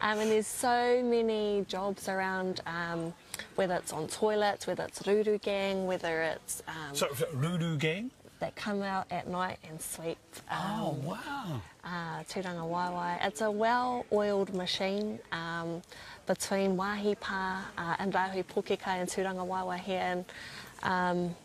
Um, and there's so many jobs around um, whether it's on toilets, whether it's Ruru Gang, whether it's. Um, so, Ruru Gang? They come out at night and sweep. Oh, um, oh, wow. Uh, Turanga Waiwai. It's a well oiled machine um, between Wahipa uh, and Rahui Pokeka and Turanga Waiwai here and, um,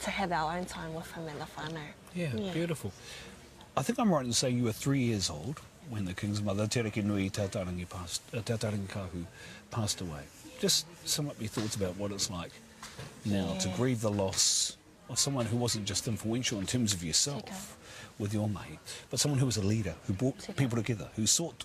to have our own time with him and the whānau. Yeah, yeah, beautiful. I think I'm right in saying you were three years old when the King's mother, Te Reki Nui, Te Tārangi, passed, uh, te tārangi Kahu, passed away. Just sum up your thoughts about what it's like now yeah. to grieve the loss of someone who wasn't just influential in terms of yourself okay. with your mate, but someone who was a leader, who brought okay. people together, who sought